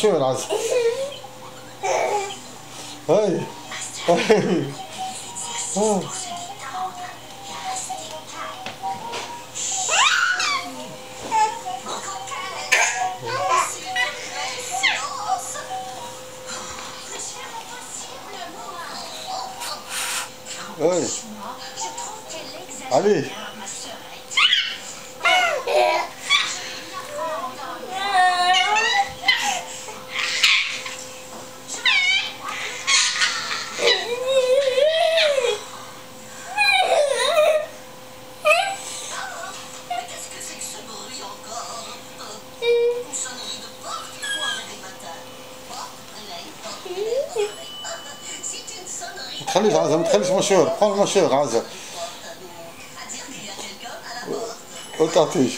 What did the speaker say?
cheirosa. Ai. Oi. Oh. Allez. Allez. تخليش عازة ما تخليش مشهور. قول مشهور عازة وتعطيش.